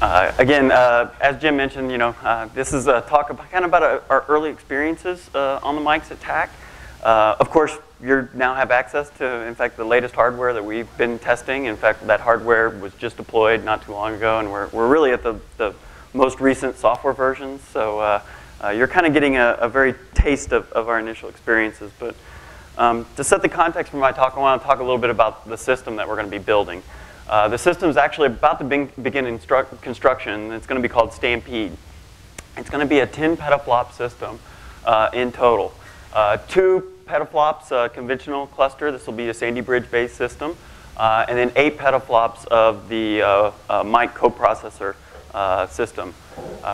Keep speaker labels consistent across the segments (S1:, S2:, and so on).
S1: Uh, again, uh, as Jim mentioned, you know, uh, this is a talk about, kind of about our, our early experiences uh, on the MICs at TACC. Uh, of course, you now have access to, in fact, the latest hardware that we've been testing. In fact, that hardware was just deployed not too long ago, and we're, we're really at the, the most recent software versions. So uh, you're kind of getting a, a, very taste of, of our initial experiences. But um, to set the context for my talk, I want to talk a little bit about the system that we're going to be building. Uh, the system is actually about to begin construction. It's going to be called Stampede. It's going to be a 10 petaflop system uh, in total. Uh, two petaflops uh, conventional cluster. This will be a Sandy Bridge based system. Uh, and then eight petaflops of the MIC coprocessor system.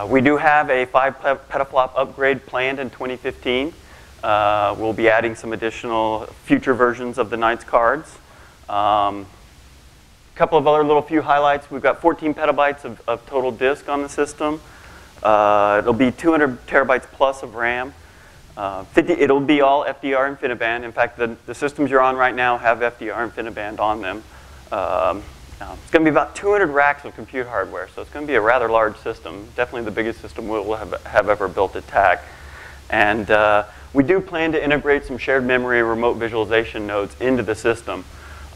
S1: we do have a five petaflop upgrade planned in 2015. we'll be adding some additional future versions of the Knights cards. Um, couple of other little few highlights. We've got 14 petabytes of, of total disk on the system. Uh, it'll be 200 terabytes plus of RAM. Uh, 50, it'll be all FDR InfiniBand. In fact, the, the systems you're on right now have FDR InfiniBand on them. Um, it's going to be about 200 racks of compute hardware, so it's going to be a rather large system. Definitely the biggest system we'll have, have ever built at TACC. And uh, we do plan to integrate some shared memory remote visualization nodes into the system.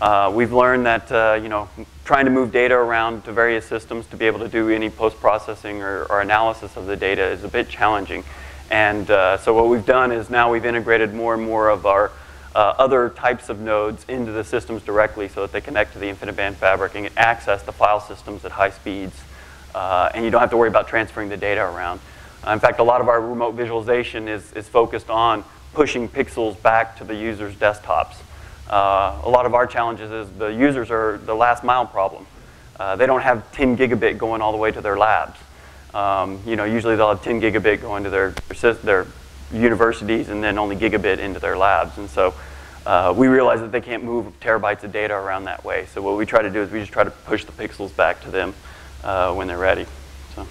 S1: Uh, we've learned that uh, you know trying to move data around to various systems to be able to do any post-processing or, or, analysis of the data is a bit challenging. And uh, so what we've done is now we've integrated more and more of our uh, other types of nodes into the systems directly so that they connect to the InfiniBand fabric and access the file systems at high speeds. Uh, and you don't have to worry about transferring the data around. in fact, a lot of our remote visualization is, is focused on pushing pixels back to the user's desktops. Uh, a lot of our challenges is the users are the last mile problem. Uh, they don't have 10 gigabit going all the way to their labs. Um, you know, usually they'll have 10 gigabit going to their, their universities and then only gigabit into their labs. And so uh, we realize that they can't move terabytes of data around that way. So what we try to do is we just try to push the pixels back to them uh, when they're ready. So,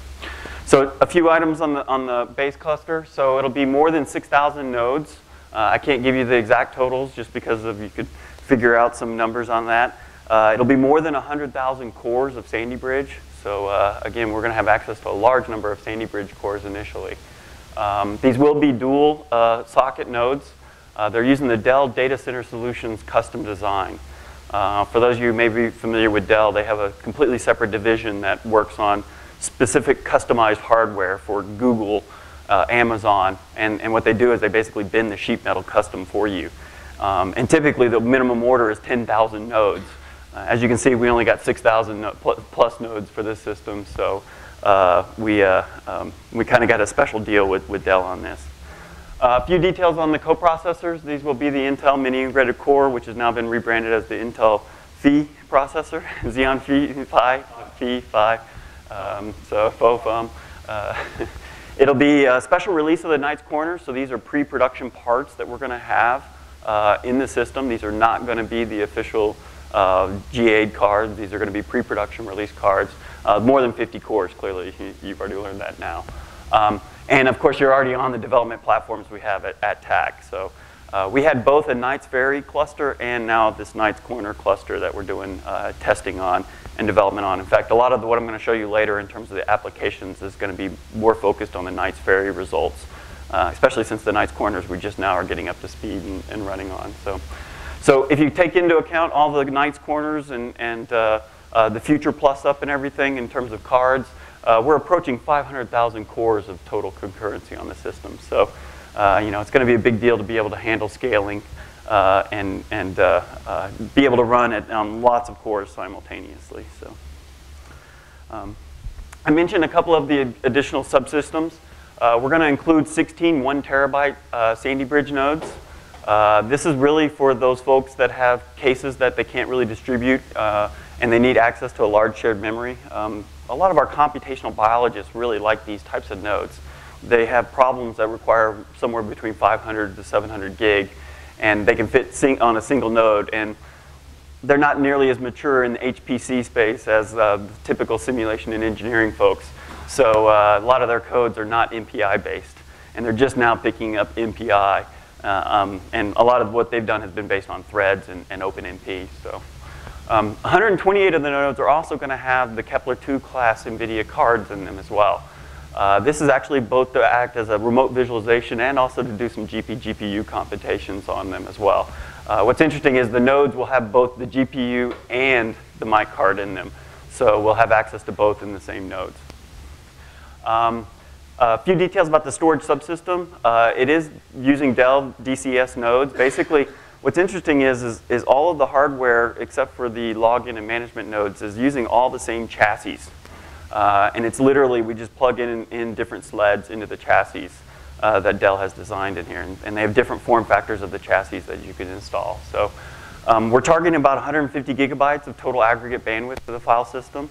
S1: so a few items on the, on the base cluster. So it'll be more than 6,000 nodes. Uh, I can't give you the exact totals just because of you could figure out some numbers on that. Uh, it'll be more than 100,000 cores of Sandy Bridge. So uh, again, we're going to have access to a large number of Sandy Bridge cores initially. Um, these will be dual uh, socket nodes. Uh, they're using the Dell Data Center Solutions custom design. Uh, for those of you who may be familiar with Dell, they have a completely separate division that works on specific customized hardware for Google uh, Amazon, and, and what they do is they basically bend the sheet metal custom for you. Um, and typically the minimum order is 10,000 nodes. Uh, as you can see, we only got 6,000 no plus nodes for this system, so uh, we, uh, um, we kind of got a special deal with, with Dell on this. A few details on the coprocessors. These will be the Intel Many Integrated Core, which has now been rebranded as the Intel Phi processor, Xeon Phi, Phi, Phi, Phi. Um, so FOFUM. It'll be a special release of the Knights Corner, so these are pre-production parts that we're going to have uh, in the system. These are not going to be the official uh, GA cards. These are going to be pre-production release cards. Uh, more than 50 cores, clearly. You've already learned that now. Um, and of course, you're already on the development platforms we have at, at TACC. So uh, we had both a Knights Ferry cluster and now this Knights Corner cluster that we're doing uh, testing on and development on. In fact, a lot of the, what I'm going to show you later in terms of the applications is going to be more focused on the Knights Ferry results, uh, especially since the Knights Corners we just now are getting up to speed and, and, running on. So, so if you take into account all the Knights Corners and, and uh, uh, the future plus up and everything in terms of cards, uh, we're approaching 500,000 cores of total concurrency on the system. So, uh, you know, it's going to be a big deal to be able to handle scaling uh, and, and uh, uh, be able to run it on lots of cores simultaneously. So, um, I mentioned a couple of the additional subsystems. Uh, we're going to include 16 one terabyte uh, Sandy Bridge nodes. This is really for those folks that have cases that they can't really distribute and they need access to a large shared memory. Um, a lot of our computational biologists really like these types of nodes. They have problems that require somewhere between 500 to 700 gig and they can fit on a single node. And they're not nearly as mature in the HPC space as uh, the typical simulation and engineering folks. So uh, a lot of their codes are not MPI based, and they're just now picking up MPI. Uh, um, and a lot of what they've done has been based on threads and, and OpenMP. So Um, 128 of the nodes are also going to have the Kepler 2 class NVIDIA cards in them as well. Uh, this is actually both to act as a remote visualization and also to do some GP GPU computations on them as well. Uh, what's interesting is the nodes will have both the GPU and the MIC card in them. So we'll have access to both in the same nodes. Um, a few details about the storage subsystem. Uh, it is using Dell DCS nodes. Basically, what's interesting is, is, is, all of the hardware, except for the login and management nodes, is using all the same chassis. Uh, and it's literally, we just plug in, in different sleds into the chassis uh, that Dell has designed in here. And, and, they have different form factors of the chassis that you can install. So um, we're targeting about 150 gigabytes of total aggregate bandwidth for the file system.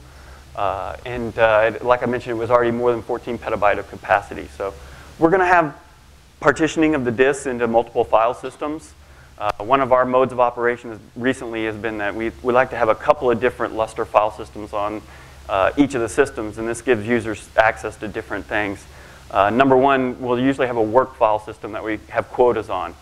S1: Uh, and uh, like I mentioned, it was already more than 14 petabyte of capacity. So we're going to have partitioning of the disks into multiple file systems. Uh, one of our modes of operation recently has been that we, we like to have a couple of different Lustre file systems on uh, each of the systems, and this gives users access to different things. Uh, number one, we'll usually have a work file system that we have quotas on.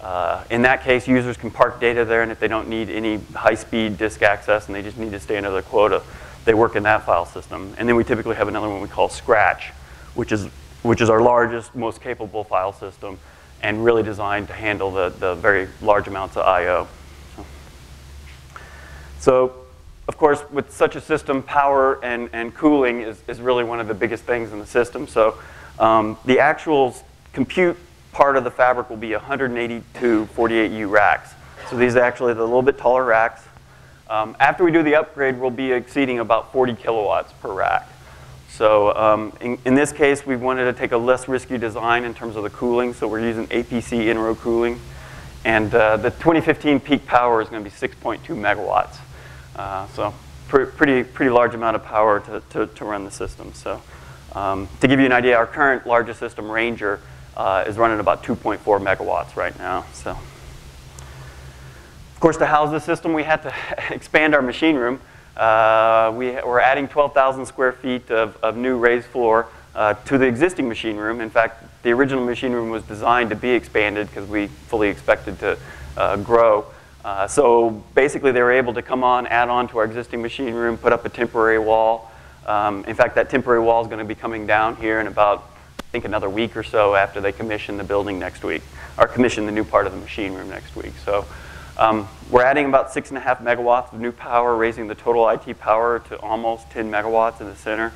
S1: Uh, in that case, users can park data there, and if they don't need any high-speed disk access and they just need to stay under their quota, they work in that file system. And then we typically have another one we call Scratch, which is, which is our largest, most capable file system and really designed to handle the, the very large amounts of I.O. So, of course, with such a system, power and, and cooling is, is really one of the biggest things in the system. So um, the actual compute part of the fabric will be 182 48U racks. So these are actually the little bit taller racks. Um, after we do the upgrade, we'll be exceeding about 40 kilowatts per rack. So um, in, in, this case, we wanted to take a less risky design in terms of the cooling, so we're using APC in-row cooling. And uh, the 2015 peak power is going to be 6.2 megawatts. Uh, so pr pretty, pretty large amount of power to, to, to run the system. So um, to give you an idea, our current largest system, Ranger, uh, is running about 2.4 megawatts right now. So. Of course, to house the system, we had to expand our machine room. Uh, we, are adding 12,000 square feet of, of new raised floor uh, to the existing machine room. In fact, the original machine room was designed to be expanded because we fully expected to uh, grow. Uh, so basically, they were able to come on, add on to our existing machine room, put up a temporary wall. Um, in fact, that temporary wall is going to be coming down here in about, I think, another week or so after they commission the building next week, or commission the new part of the machine room next week. So um, we're adding about six and a half megawatts of new power, raising the total IT power to almost 10 megawatts in the center.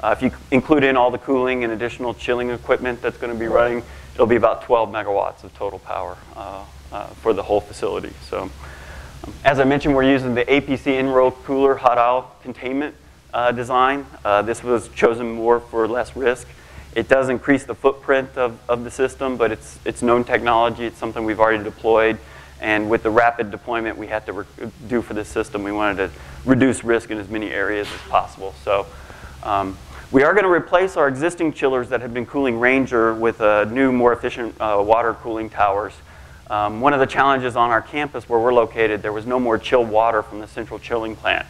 S1: Uh, if you include in all the cooling and additional chilling equipment that's going to be running, it'll be about 12 megawatts of total power uh, for the whole facility. So, um, as I mentioned, we're using the APC in-row cooler hot aisle containment uh, design. Uh, this was chosen more for less risk. It does increase the footprint of, of the system, but it's, it's known technology. It's something we've already deployed. And with the rapid deployment we had to do for this system, we wanted to reduce risk in as many areas as possible. So um, we are going to replace our existing chillers that have been cooling Ranger with uh, new, more efficient uh, water cooling towers. Um, one of the challenges on our campus where we're located, there was no more chilled water from the central chilling plant.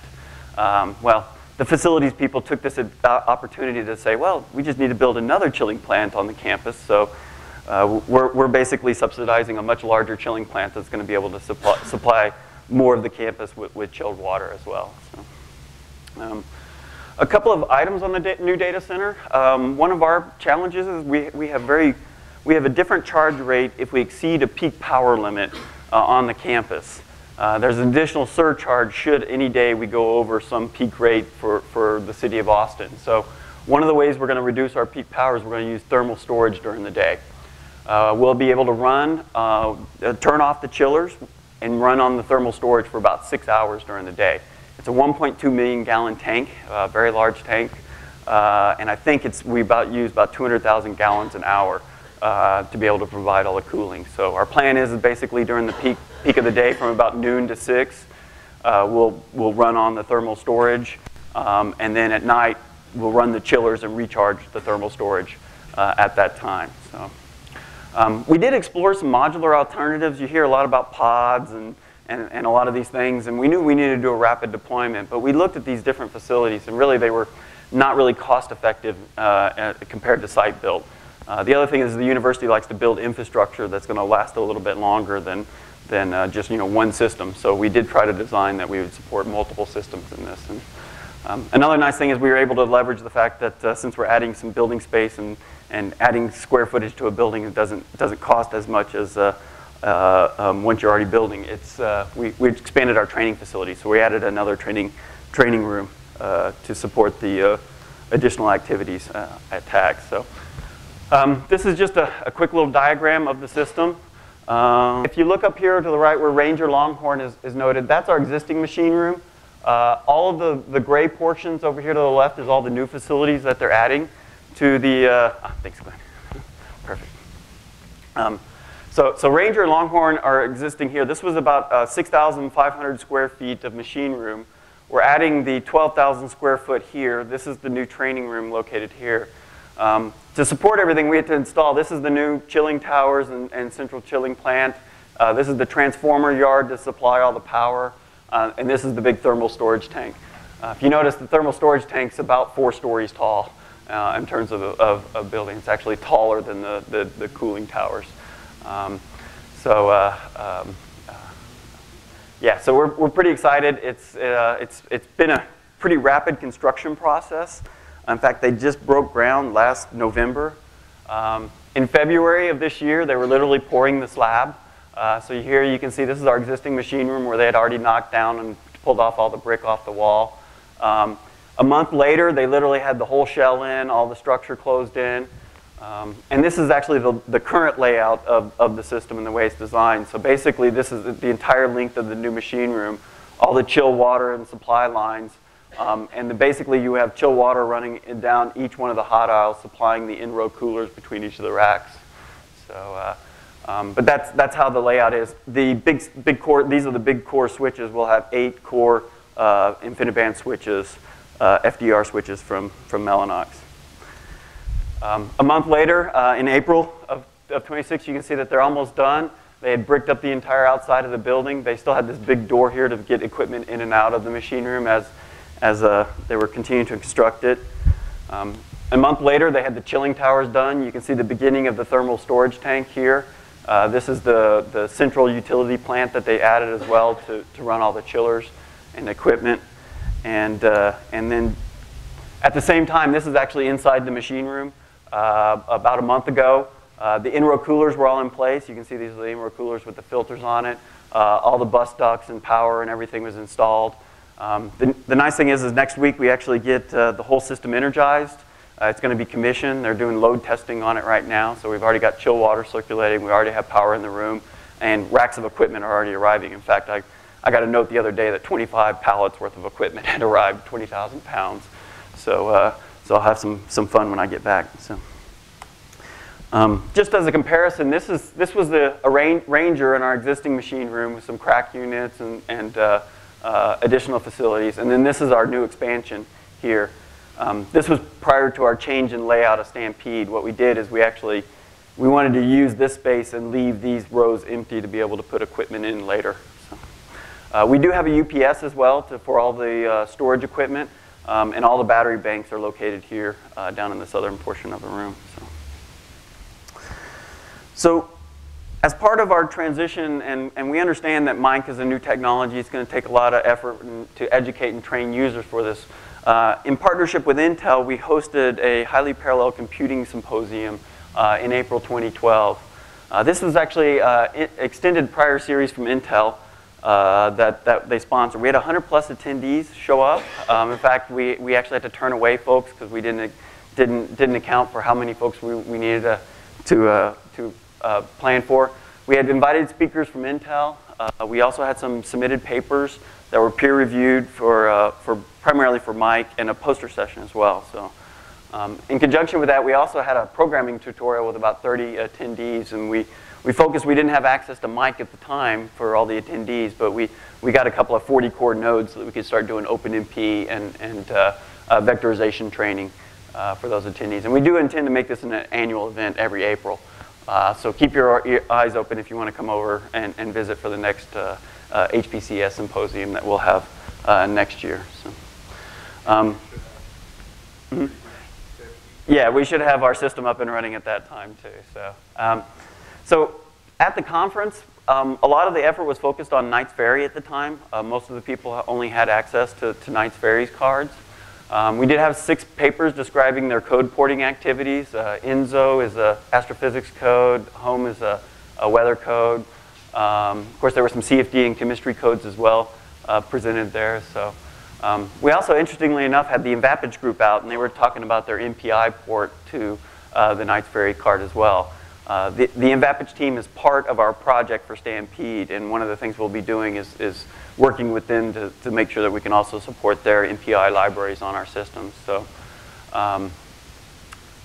S1: Um, well, the facilities people took this uh, opportunity to say, well, we just need to build another chilling plant on the campus. So uh, we're, we're basically subsidizing a much larger chilling plant that's going to be able to supply, supply more of the campus with, with chilled water as well. So, um, a couple of items on the da new data center. Um, one of our challenges is we, we have very we have a different charge rate if we exceed a peak power limit uh, on the campus. Uh, there's an additional surcharge should any day we go over some peak rate for, for the city of Austin. So one of the ways we're going to reduce our peak power is we're going to use thermal storage during the day. Uh, we'll be able to run, uh, uh, turn off the chillers and run on the thermal storage for about six hours during the day. It's a 1.2 million gallon tank, a very large tank, uh, and I think it's, we about use about 200,000 gallons an hour uh, to be able to provide all the cooling. So our plan is basically during the peak, peak of the day from about noon to 6, uh, we'll, we'll run on the thermal storage, um, and then at night we'll run the chillers and recharge the thermal storage at that time. So. Um, we did explore some modular alternatives. You hear a lot about pods and, and, and, a lot of these things, and we knew we needed to do a rapid deployment, but we looked at these different facilities, and really they were not really cost effective uh, compared to site build. Uh, the other thing is the university likes to build infrastructure that's going to last a little bit longer than, than uh, just you know one system. So we did try to design that we would support multiple systems in this. And, um, another nice thing is we were able to leverage the fact that uh, since we're adding some building space and, and adding square footage to a building, it doesn't, doesn't cost as much as uh, uh, um, once you're already building. It's, uh, we, we expanded our training facility, so we added another training, training room to support the additional activities at TACC. So um, this is just a, a, quick little diagram of the system. Um, if you look up here to the right where Ranger Longhorn is, is noted, that's our existing machine room. Uh, all of the, the gray portions over here to the left is all the new facilities that they're adding to the, uh, oh, thanks Glenn, perfect. Um, so, so Ranger and Longhorn are existing here. This was about uh, 6,500 square feet of machine room. We're adding the 12,000 square foot here. This is the new training room located here. Um, to support everything, we had to install, this is the new chilling towers and, and central chilling plant. Uh, this is the transformer yard to supply all the power. Uh, and this is the big thermal storage tank. Uh, if you notice, the thermal storage tank's about four stories tall uh, in terms of, of, of, building. It's actually taller than the, the, the cooling towers. Um, so, uh, um, uh, yeah, so we're, we're pretty excited. It's, it's, it's been a pretty rapid construction process. In fact, they just broke ground last November. Um, in February of this year, they were literally pouring the slab. Uh, so here you can see this is our existing machine room where they had already knocked down and pulled off all the brick off the wall. Um, a month later, they literally had the whole shell in, all the structure closed in. Um, and this is actually the, the current layout of, of the system and the way it's designed. So basically, this is the entire length of the new machine room, all the chill water and supply lines. Um, and basically, you have chill water running down each one of the hot aisles, supplying the in-row coolers between each of the racks. So uh, um, but that's, that's how the layout is. The big, big core, these are the big core switches. We'll have eight core uh, InfiniBand switches, uh, FDR switches from, from Mellanox. Um, a month later, uh, in April of, of 26, you can see that they're almost done. They had bricked up the entire outside of the building. They still had this big door here to get equipment in and out of the machine room as, as uh, they were continuing to construct it. Um, a month later, they had the chilling towers done. You can see the beginning of the thermal storage tank here. Uh, this is the, the central utility plant that they added as well to, to run all the chillers and equipment. And, uh, and then at the same time, this is actually inside the machine room. Uh, about a month ago, uh, the in-row coolers were all in place. You can see these are the in-row coolers with the filters on it. Uh, all the bus ducts and power and everything was installed. Um, the, the, nice thing is, is next week we actually get uh, the whole system energized. Uh, it's going to be commissioned. They're doing load testing on it right now. So we've already got chill water circulating. We already have power in the room. And racks of equipment are already arriving. In fact, I, I got a note the other day that 25 pallets worth of equipment had arrived, 20,000 pounds. So, uh, so I'll have some, some fun when I get back. So. Um, just as a comparison, this, is, this was the Ranger in our existing machine room with some CRAC units and, and uh, additional facilities. And then this is our new expansion here. Um, this was prior to our change in layout of Stampede. What we did is we actually, we wanted to use this space and leave these rows empty to be able to put equipment in later. So, uh, we do have a UPS as well to, for all the uh, storage equipment, um, and all the battery banks are located here uh, down in the southern portion of the room. So, so as part of our transition, and, and we understand that MIC is a new technology, it's going to take a lot of effort to educate and train users for this. Uh, in partnership with Intel, we hosted a highly parallel computing symposium uh, in April 2012. Uh, this was actually an uh, extended prior series from Intel uh, that, that they sponsored. We had 100 plus attendees show up. Um, in fact, we, we actually had to turn away folks because we didn't, didn't, didn't account for how many folks we, we needed to, to, uh, to for. We had invited speakers from Intel. we also had some submitted papers that were peer reviewed for, uh, for primarily for MIC and a poster session as well. So um, in conjunction with that, we also had a programming tutorial with about 30 attendees and we, we focused, we didn't have access to MIC at the time for all the attendees, but we, we got a couple of 40 core nodes so that we could start doing OpenMP and, and uh, uh, vectorization training uh, for those attendees. And we do intend to make this an annual event every April. Uh, so keep your, your, eyes open if you want to come over and, and visit for the next uh, uh, HPCS symposium that we'll have uh, next year. So, um, mm -hmm. Yeah, we should have our system up and running at that time too. So, um, so at the conference, um, a lot of the effort was focused on Knights Ferry at the time. Uh, most of the people only had access to, to Knights Ferry's cards. Um, we did have six papers describing their code porting activities. Uh, ENZO is a astrophysics code. HOMME is a, a weather code. Um, of course, there were some CFD and chemistry codes as well uh, presented there. So um, we also, interestingly enough, had the MVAPICH group out, and they were talking about their MPI port to uh, the Knights Ferry card as well. Uh, the, the MVAPICH team is part of our project for Stampede, and one of the things we'll be doing is, is working with them to, to make sure that we can also support their MPI libraries on our systems. So, um,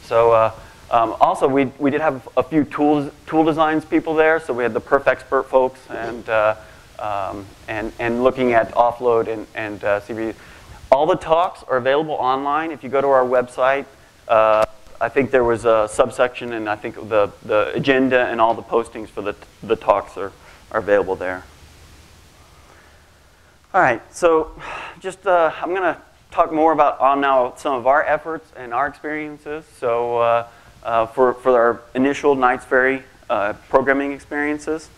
S1: so uh, um, also we, we did have a few tools, tool designs people there, so we had the PerfExpert folks and, uh, um, and, and looking at offload and, and uh. All the talks are available online. If you go to our website, uh, I think there was a subsection, and I think the, the agenda and all the postings for the, the talks are, are available there. All right, so just uh, I'm going to talk more about on now some of our efforts and our experiences. So uh, uh, for, for our initial Knights Ferry uh, programming experiences,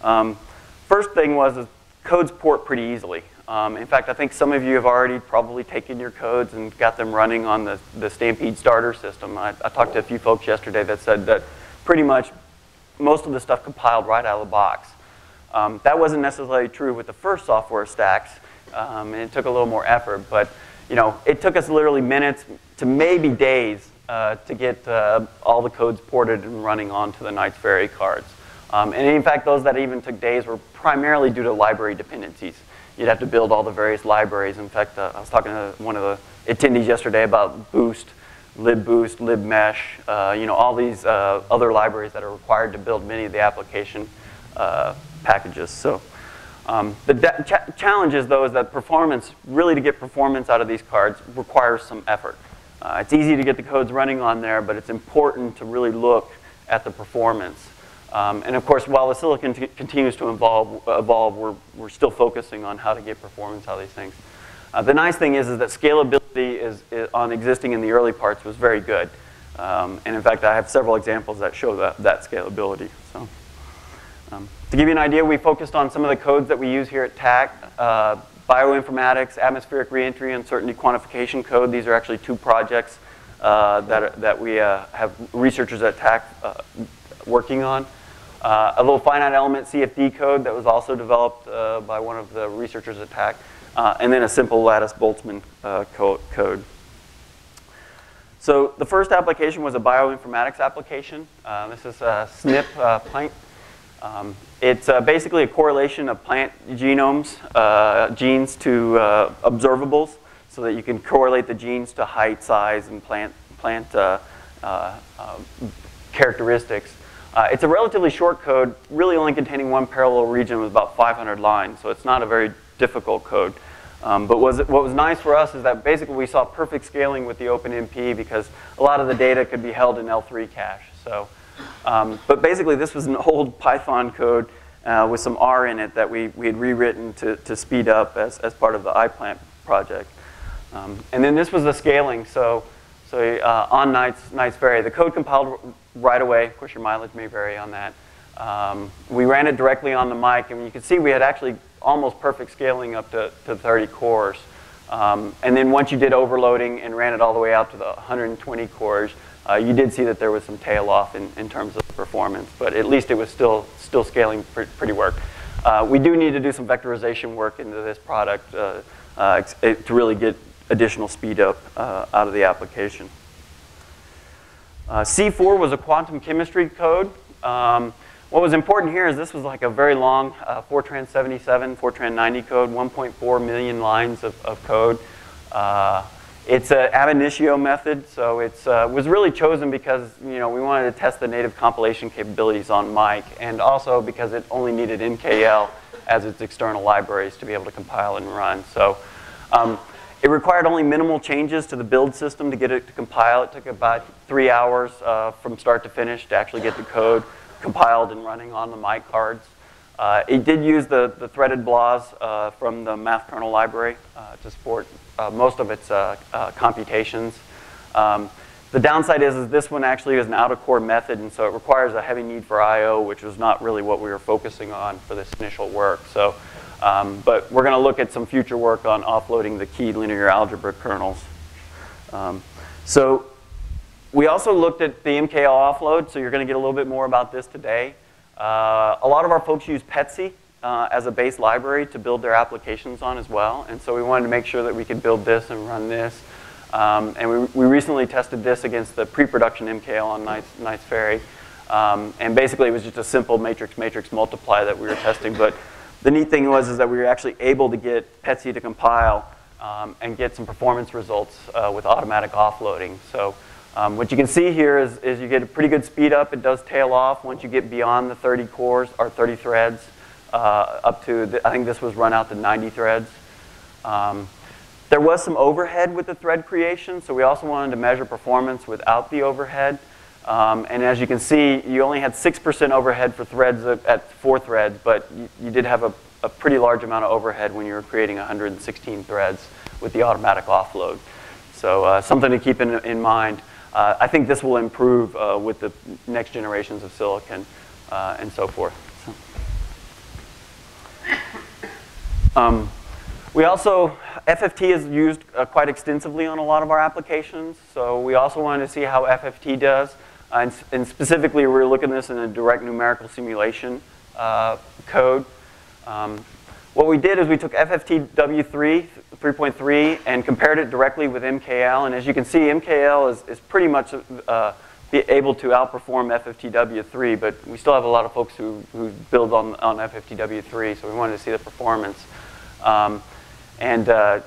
S1: um, first thing was codes port pretty easily. Um, in fact, I think some of you have already probably taken your codes and got them running on the, the Stampede starter system. I, I talked to a few folks yesterday that said that pretty much most of the stuff compiled right out of the box. Um, that wasn't necessarily true with the first software stacks, um, and it took a little more effort. But you know, it took us literally minutes to maybe days uh, to get uh, all the codes ported and running onto the Knights Ferry cards. Um, and in fact, those that even took days were primarily due to library dependencies you'd have to build all the various libraries. In fact, uh, I was talking to one of the attendees yesterday about Boost, libboost, libmesh, uh, you know, all these uh, other libraries that are required to build many of the application uh, packages. So um, the ch challenge is, though, is that performance, really to get performance out of these cards requires some effort. Uh, it's easy to get the codes running on there, but it's important to really look at the performance. Um, and of course, while the silicon continues to evolve, evolve we're, we're still focusing on how to get performance out of these things. Uh, the nice thing is, is that scalability is, is, on existing in the early parts was very good. Um, and in fact, I have several examples that show that, that scalability. So, um, to give you an idea, we focused on some of the codes that we use here at TACC. Uh, bioinformatics, atmospheric reentry, uncertainty quantification code. These are actually two projects uh, that, that we uh, have researchers at TACC uh, working on. Uh, a little finite element CFD code that was also developed uh, by one of the researchers at TACC, uh, and then a simple lattice Boltzmann uh, code. So the first application was a bioinformatics application. Uh, this is a SNP uh, plant. Um, it's basically a correlation of plant genomes, genes to observables, so that you can correlate the genes to height, size, and plant, plant characteristics. Uh, it's a relatively short code, really only containing one parallel region with about 500 lines, so it's not a very difficult code. Um, but was, what was nice for us is that basically we saw perfect scaling with the OpenMP because a lot of the data could be held in L3 cache. So, um, but basically this was an old Python code uh, with some R in it that we, we had rewritten to, to speed up as, as part of the iPlant project. Um, and then this was the scaling. So so uh, on Knights, Knights Ferry, the code compiled right away. Of course, your mileage may vary on that. Um, we ran it directly on the MIC, and you can see we had actually almost perfect scaling up to, to 30 cores. Um, and then once you did overloading and ran it all the way out to the 120 cores, uh, you did see that there was some tail off in, in terms of performance, but at least it was still, still scaling pre pretty work. Uh, we do need to do some vectorization work into this product uh, uh to really get additional speed up uh, out of the application. Uh, CFOUR was a quantum chemistry code. Um, what was important here is this was like a very long uh, Fortran 77, Fortran 90 code, 1.4 million lines of, of code. Uh, it's an ab initio method, so it uh, was really chosen because you know we wanted to test the native compilation capabilities on MIC, and also because it only needed MKL as its external libraries to be able to compile and run. So um, it required only minimal changes to the build system to get it to compile. It took about three hours uh, from start to finish to actually get the code compiled and running on the MIC cards. Uh, it did use the, the threaded BLAS uh, from the math kernel library uh, to support uh, most of its uh, computations. Um, the downside is, is this one actually is an out-of-core method, and so it requires a heavy need for I.O., which was not really what we were focusing on for this initial work. So, um, but we're going to look at some future work on offloading the key linear algebra kernels. Um, so we also looked at the MKL offload, so you're going to get a little bit more about this today. Uh, a lot of our folks use PETSc uh, as a base library to build their applications on as well, and so we wanted to make sure that we could build this and run this. Um, and we, we recently tested this against the pre-production MKL on Knights, Knights Ferry. Um, and basically it was just a simple matrix-matrix multiply that we were testing. But the neat thing was is that we were actually able to get PETSc to compile um, and get some performance results uh, with automatic offloading. So um, what you can see here is, is you get a pretty good speed up. It does tail off once you get beyond the 30 cores or 30 threads uh, up to, the, I think this was run out to 90 threads. Um, there was some overhead with the thread creation, so we also wanted to measure performance without the overhead. Um, and as you can see, you only had 6% overhead for threads at four threads, but you, you did have a, a, pretty large amount of overhead when you were creating 116 threads with the automatic offload. So uh, something to keep in, in mind. Uh, I think this will improve uh, with the next generations of silicon uh, and so forth. So. Um, we also, FFT is used uh, quite extensively on a lot of our applications, so we also wanted to see how FFT does. Uh, and, and, specifically, we are looking at this in a direct numerical simulation uh, code. Um, what we did is we took FFTW3, 3.3, and compared it directly with MKL. And as you can see, MKL is, is pretty much uh, able to outperform FFTW3, but we still have a lot of folks who, who build on, on FFTW3, so we wanted to see the performance. Um, and uh,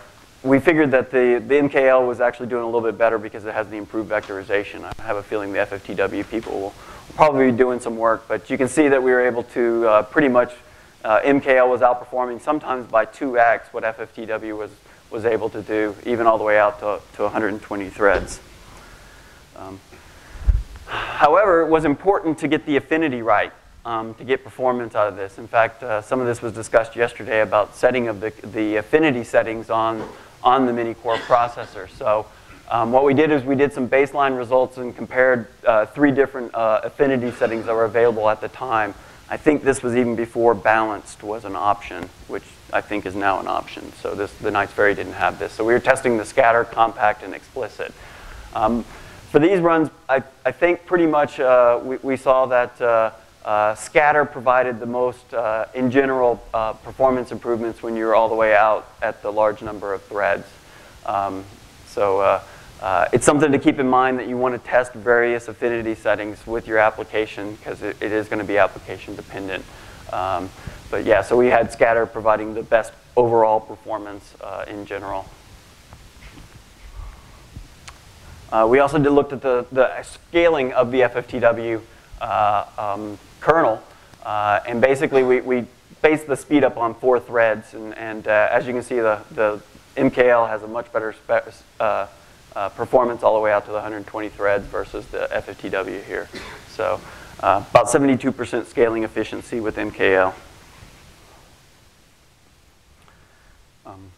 S1: we figured that the, the MKL was actually doing a little bit better because it has the improved vectorization. I have a feeling the FFTW people will probably be doing some work, but you can see that we were able to uh, pretty much, uh, MKL was outperforming sometimes by 2x what FFTW was, was able to do, even all the way out to, to 120 threads. Um, however, it was important to get the affinity right um, to get performance out of this. In fact, uh, some of this was discussed yesterday about setting of the, the affinity settings on, on the many-core processor. So um, what we did is we did some baseline results and compared uh, three different uh, affinity settings that were available at the time. I think this was even before balanced was an option, which I think is now an option. So this, the Knights Ferry didn't have this. So we were testing the scatter, compact, and explicit. Um, for these runs, I, I think pretty much uh, we, we saw that uh, scatter provided the most, uh, in general, uh, performance improvements when you're all the way out at the large number of threads. Um, so uh, uh, it's something to keep in mind that you want to test various affinity settings with your application because it, it is going to be application dependent. Um, but yeah, so we had scatter providing the best overall performance uh, in general. we also did looked at the, the scaling of the FFTW um, kernel. Uh, and basically, we, we base the speed up on four threads. And, and uh, as you can see, the, the MKL has a much better uh, uh, performance all the way out to the 120 threads versus the FFTW here. So uh, about 72% scaling efficiency with MKL. Um,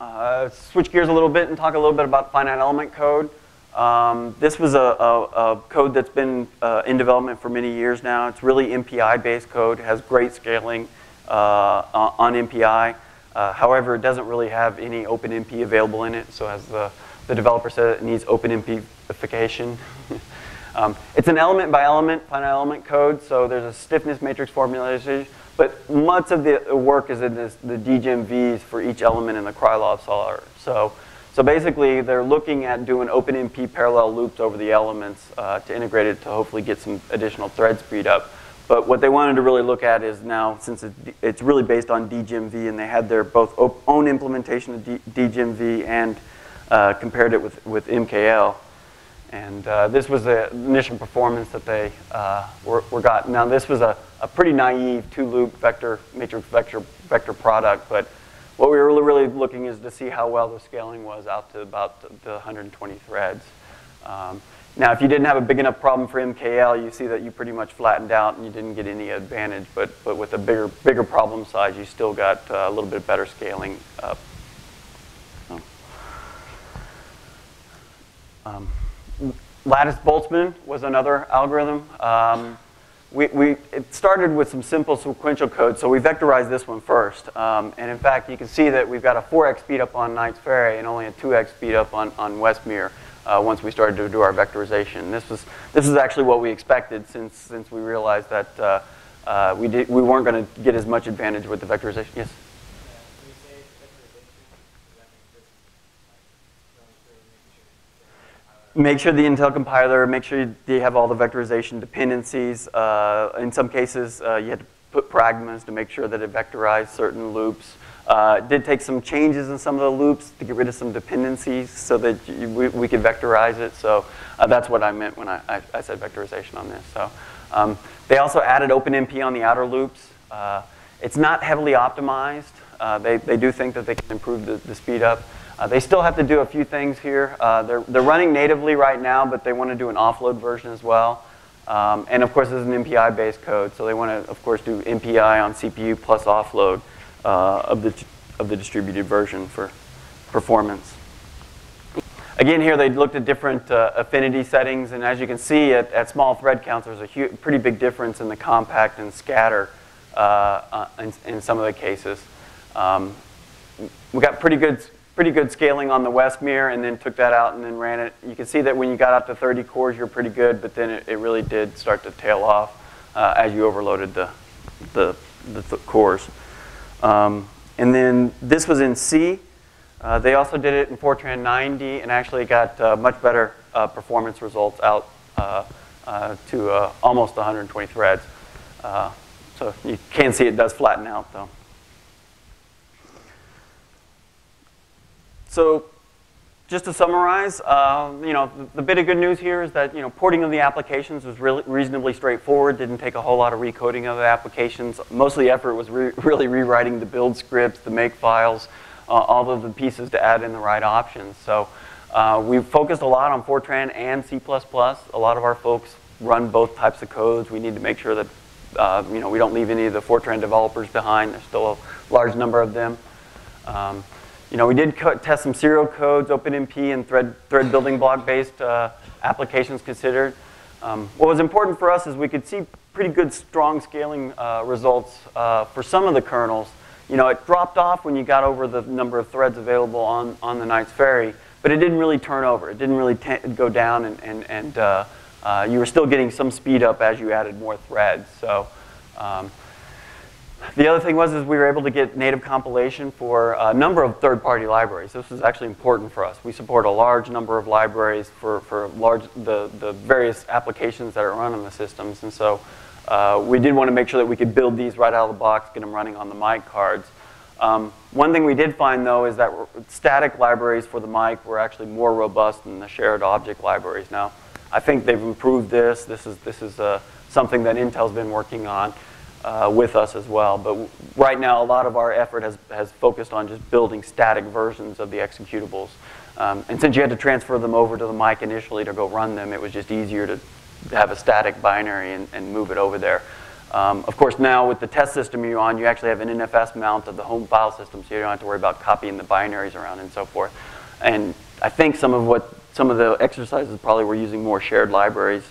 S1: uh, switch gears a little bit and talk a little bit about finite element code. Um, this was a, a, a, code that's been uh, in development for many years now. It's really MPI-based code. Has great scaling uh, on MPI. Uh, however, it doesn't really have any OpenMP available in it. So as the, the developer said, it needs OpenMPification. um, it's an element by element, finite element code. So there's a stiffness matrix formulation. But much of the work is in this, the DGEMVs for each element in the Krylov solver. So so basically, they're looking at doing OpenMP parallel loops over the elements uh, to integrate it to hopefully get some additional thread speed up. But what they wanted to really look at is now, since it's really based on DGEMV, and they had their both own implementation of DGEMV and uh, compared it with, with MKL. And uh, this was the initial performance that they uh, were, were, got. Now this was a, a pretty naive two-loop vector matrix vector vector product, but what we were really, looking is to see how well the scaling was out to about the 120 threads. Um, now, if you didn't have a big enough problem for MKL, you see that you pretty much flattened out and you didn't get any advantage. But, but with a bigger, bigger problem size, you still got uh, a little bit better scaling up. Um, Lattice Boltzmann was another algorithm. Um, we, we, it started with some simple sequential code, so we vectorized this one first. Um, and in fact, you can see that we've got a 4x speed up on Knight's Ferry and only a 2x speed up on, on Westmere uh, once we started to do our vectorization. This was, this is actually what we expected since, since we realized that uh, uh, we, did, we weren't going to get as much advantage with the vectorization. Yes? Make sure the Intel compiler, make sure you have all the vectorization dependencies. Uh, in some cases, uh, you had to put pragmas to make sure that it vectorized certain loops. Uh, it did take some changes in some of the loops to get rid of some dependencies so that you, we, we, could vectorize it. So uh, that's what I meant when I, I, I said vectorization on this. So um, they also added OpenMP on the outer loops. Uh, it's not heavily optimized. Uh, they, they do think that they can improve the, the speed up. Uh, they still have to do a few things here. Uh, they're, they're running natively right now, but they want to do an offload version as well. Um, and of course, this is an MPI-based code, so they want to, of course, do MPI on CPU plus offload uh, of, the, of the distributed version for performance. Again, here they looked at different uh, affinity settings, and as you can see, at, at small thread counts, there's a pretty big difference in the compact and scatter uh, uh, in, in, some of the cases. Um, we got pretty good pretty good scaling on the Westmere and then took that out and then ran it. You can see that when you got up to 30 cores, you're pretty good, but then it, it really did start to tail off uh, as you overloaded the, the, the, the cores. Um, and then this was in C. Uh, they also did it in Fortran 90 and actually got uh, much better uh, performance results out uh, uh, to almost 120 threads. so you can see it does flatten out though. So just to summarize, uh, you know, the, the, bit of good news here is that, you know, porting of the applications was really reasonably straightforward, didn't take a whole lot of recoding of the applications. Most of the effort was re really rewriting the build scripts, the make files, uh, all of the pieces to add in the right options. So uh, we focused a lot on Fortran and C++. A lot of our folks run both types of codes. We need to make sure that, uh, you know, we don't leave any of the Fortran developers behind. There's still a large number of them. Um, you know, we did test some serial codes, OpenMP and thread, thread building block based uh, applications considered. Um, what was important for us is we could see pretty good strong scaling uh, results uh, for some of the kernels. You know, it dropped off when you got over the number of threads available on, on the Knight's Ferry, but it didn't really turn over. It didn't really go down and, and, and uh, uh, you were still getting some speed up as you added more threads. So um, the other thing was is we were able to get native compilation for a number of third-party libraries. This was actually important for us. We support a large number of libraries for, for large, the, the various applications that are run on the systems. And so uh, we did want to make sure that we could build these right out of the box, get them running on the MIC cards. Um, one thing we did find, though, is that static libraries for the MIC were actually more robust than the shared object libraries. Now, I think they've improved this. This is, this is uh, something that Intel's been working on uh, with us as well. But right now, a lot of our effort has, has focused on just building static versions of the executables. Um, and since you had to transfer them over to the MIC initially to go run them, it was just easier to have a static binary and, and move it over there. Um, of course, now with the test system you're on, you actually have an NFS mount of the home file system, so you don't have to worry about copying the binaries around and so forth. And I think some of what some of the exercises probably were using more shared libraries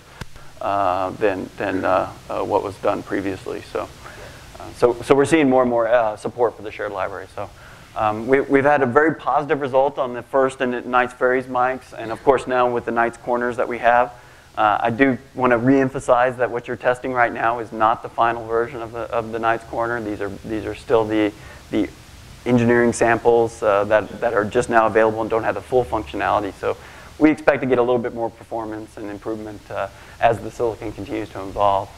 S1: uh, than, than uh, uh, what was done previously. So, so, so we're seeing more and more support for the shared library. So. Um, we, have had a very positive result on the first and Knights Ferries MICs, and of course now with the Knights Corners that we have. Uh, I do want to reemphasize that what you're testing right now is not the final version of the, of the Knights Corner. These are, these are still the, the engineering samples uh, that, that are just now available and don't have the full functionality. So we expect to get a little bit more performance and improvement uh, as the silicon continues to evolve.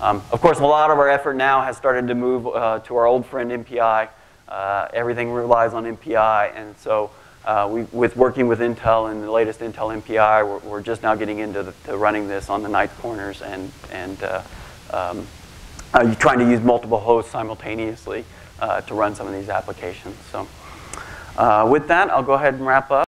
S1: Um, of course, a lot of our effort now has started to move uh, to our old friend MPI. Uh, everything relies on MPI, and so uh, we, with working with Intel and the latest Intel MPI, we're, we're just now getting into the, running this on the Knights Corners and, and uh, um, uh, trying to use multiple hosts simultaneously to run some of these applications. So with that, I'll go ahead and wrap up.